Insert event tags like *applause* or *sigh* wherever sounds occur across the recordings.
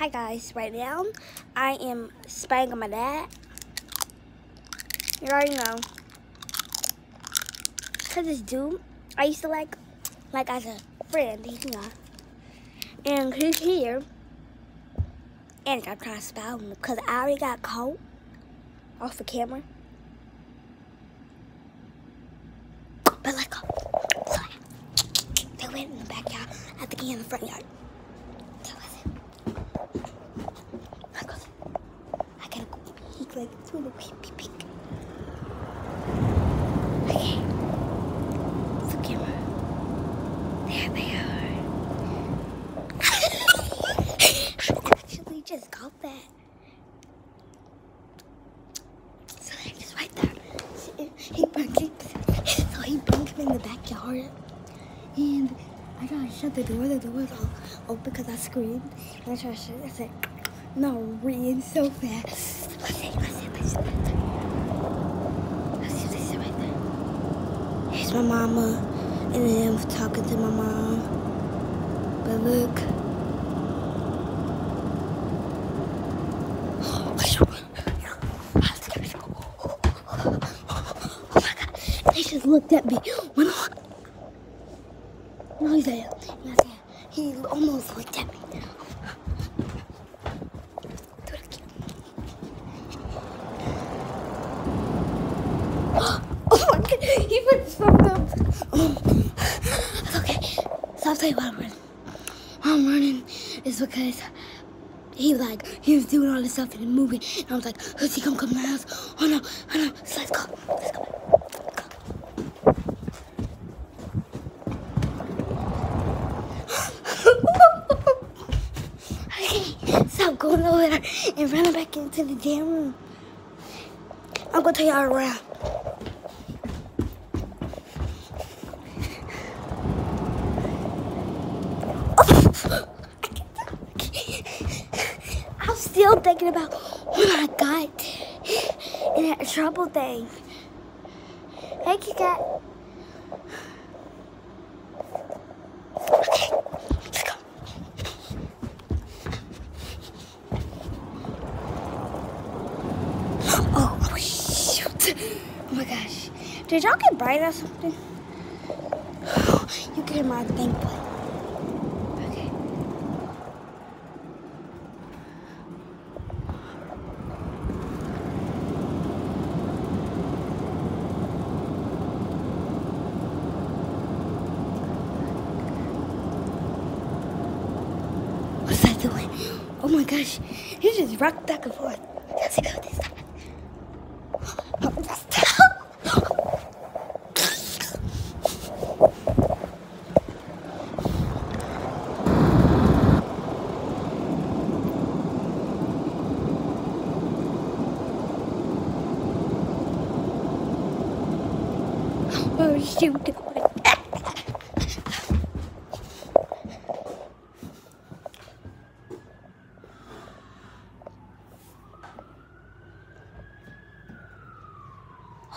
Hi guys, right now I am spying on my dad. You already know. Cause this dude I used to like, like as a friend, you know. And he's here. And I'm trying to spy on him because I already got caught off the camera. But like, so they went in the backyard, I think he in the front yard. So listen. I goes, I gotta go peek like through the peek, peek, peek. Okay. So camera. There they are. I actually just got that. So they're just right there. See, He brings it. So he brings And I gotta shut the door. The door's all open because I screamed. And I tried to shut it. I said, no, ran so fast. See, let's see. Let's see, let's see right there. Here's my mama. And then I'm talking to my mom. But look. *laughs* Oh my god. They just looked at me. When I... No, he's there. He almost looked at me. Oh. He his phone up. It's okay. So I'll tell you why I'm running. Why I'm running is because he like he was doing all this stuff in the movie, and I was like, "Is he gonna come to my house?" Oh no, oh no! So let's go, let's go. okay, so I'm going and running back into the damn room. I'm gonna tell y'all around. *laughs* I'm still thinking about when I got in that trouble thing. Hey, Kit Kat. Okay, let's go. Oh, oh, shoot. Oh my gosh. Did y'all get bright or something? You hear my thing. Okay. What's that doing? Oh my gosh. He just rocked back and forth. Let's go this time. Oh, that's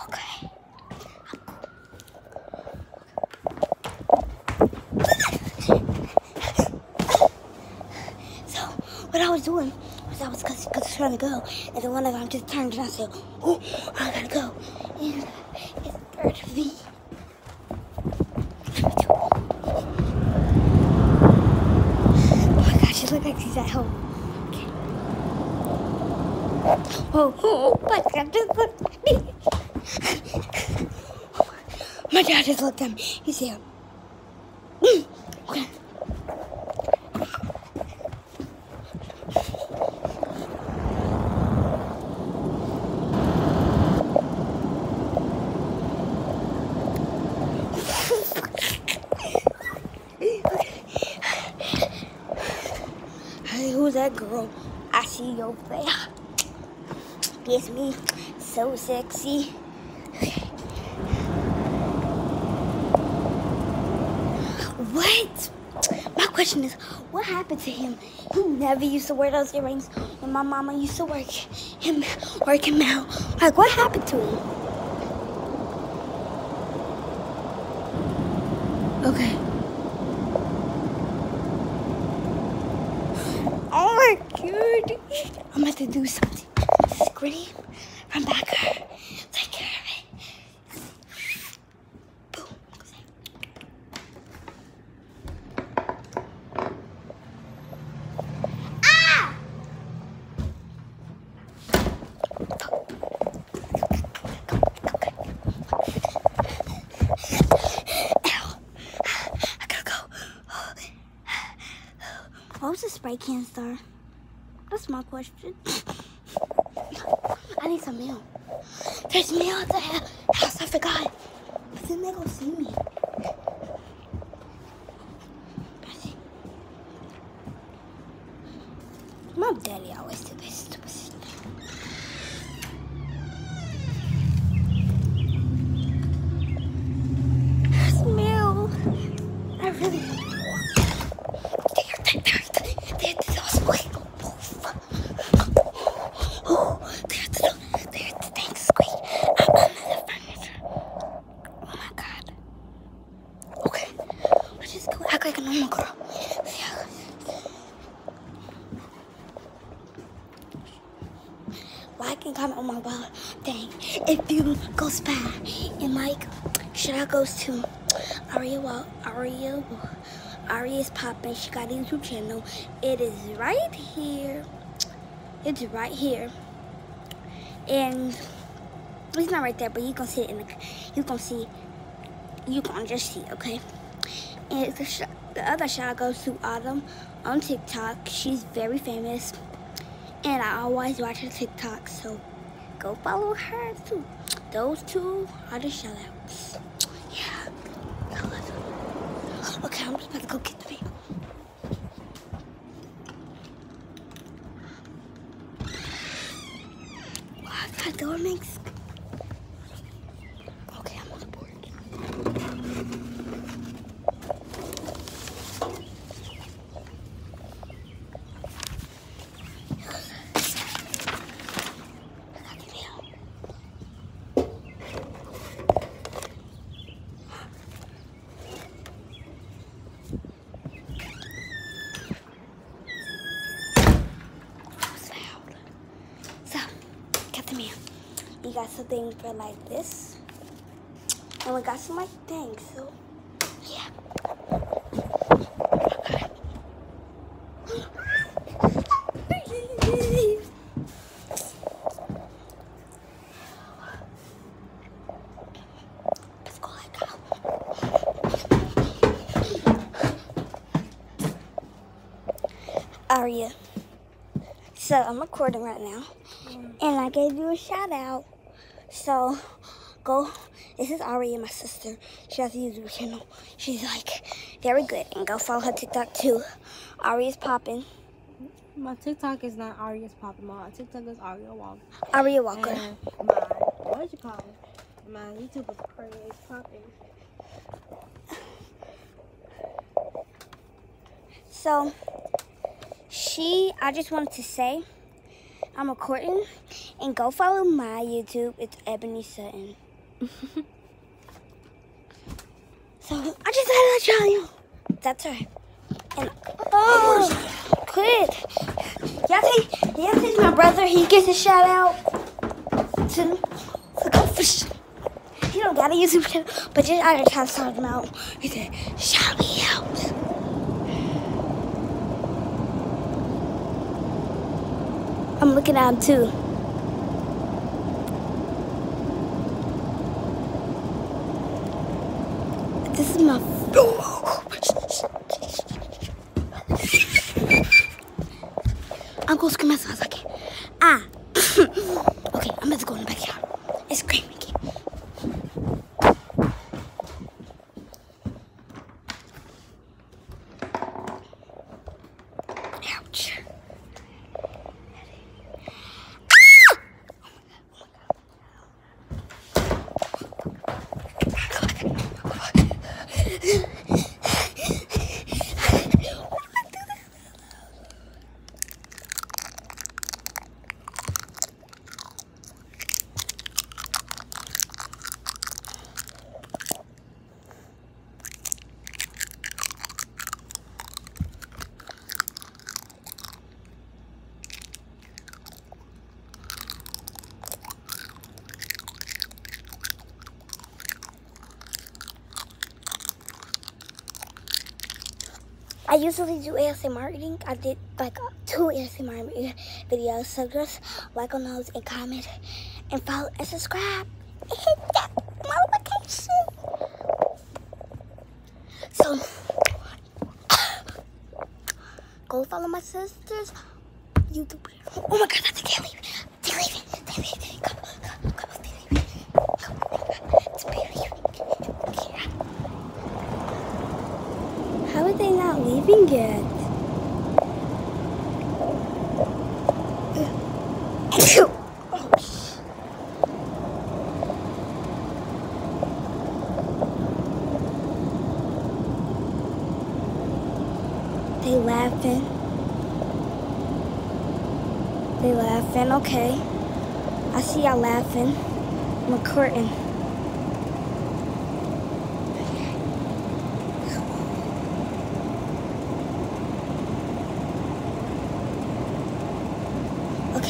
Okay. *laughs* So, what I was doing was I was cause, cause trying to go, and then one of them just turned and I said, "Oh, I gotta go," third V. Oh my gosh, she look like she's at home. Okay. Oh, oh, oh my God, just looked at me. Oh, my dad just looked at me. He's here. Mm, Okay. Hey, who's that girl? I see your face. It's me, so sexy. What? My question is, what happened to him? He never used to wear those earrings when my mama used to work him, work him out. Like, what happened to him? Okay. Oh my my god. I'm about to do something. Scream from back her. Take care of it. Boom. Ah! Ow. I gotta go. What was the spray can star? That's my question. I need some milk. There's milk at the house. I forgot. But then they gonna see me. My daddy always do this stupid stuff. There's milk. I really. There, there, there, there, there was milk. Oh, there's the, there's the thing squeak. I'm under the furniture. Oh my god. Okay, let's just go act like a normal girl. Yeah. Like and comment on my blog thing if you go spy. And like, shout out goes to Aria Wal Aria Aria is popping. She got a YouTube channel. It is right here. It's right here. And it's not right there, but you can see it in the you can see you can just see, okay? And the, the other shout out goes to Autumn on TikTok. She's very famous. And I always watch her TikTok, so go follow her too. Those two are the shout outs. Yeah. Okay, I'm just about to go get the baby. Wow, that door makes. Okay, I'm on the board. I got the mail. What's loud? So, the mail. We got something for like this. Oh and we got some like things, so yeah. Aria. So I'm recording right now. And I gave you a shout out. So go this is Aria, my sister. She has a YouTube channel. She's like very good. And go follow her TikTok too. Aria's popping. My TikTok is not Aria's popping. My TikTok is Aria Walker. Aria Walker. And my, what did you call it? My YouTube is Aria's Poppin'. So, she, I just wanted to say, I'm a recording, and go follow my YouTube. It's Ebonee Sutton. *laughs* so, I just had to tell you. That's right. And, oh, quit. Y'all think my brother, he gets a shout out to, to go fish. He don't got a YouTube channel, but just I just had to shout him out. He said, shout me out. I'm looking at him too. This is my. I'm gonna scream as loud as I can. Ah. *laughs* okay, I'm gonna go in the backyard I usually do ASMR reading. I did like uh, two ASMR videos. So just like on those and comment and follow and subscribe and hit that notification. So *coughs* go follow my sisters YouTube. Oh my god, I can't leave. Leaving yet? They laughing. They laughing. Okay. I see y'all laughing. I'm recording.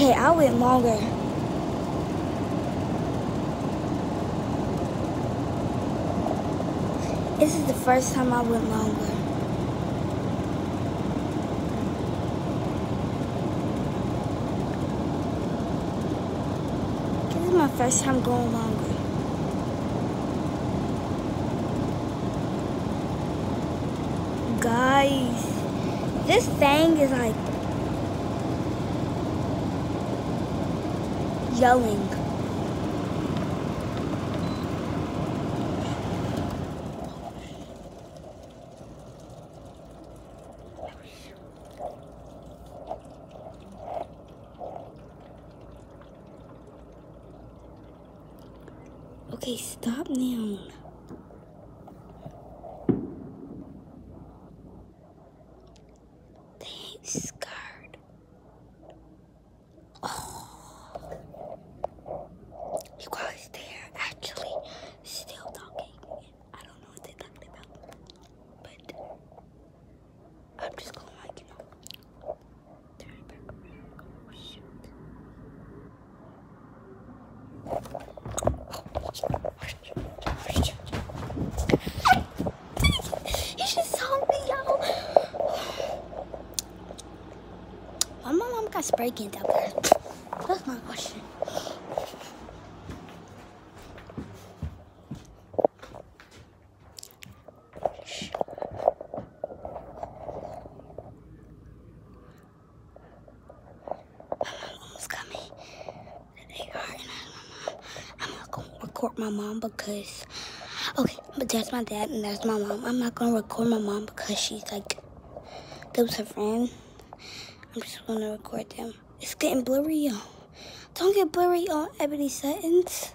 Okay, I went longer. This is the first time I went longer. This is my first time going longer. Guys, this thing is like yelling. Okay, stop now. They ain't scared. You guys, they're actually still talking. I don't know what they're talking about. But I'm just going like, you know. Turn back around. Oh, shoot. You just saw me, y'all. Why my mom got spray cans out there? That's my question. My mom because, okay, but that's my dad and that's my mom. I'm not gonna record my mom because she's like, that was her friend. I'm just gonna record them. It's getting blurry, y'all. Don't get blurry on Ebonee settings.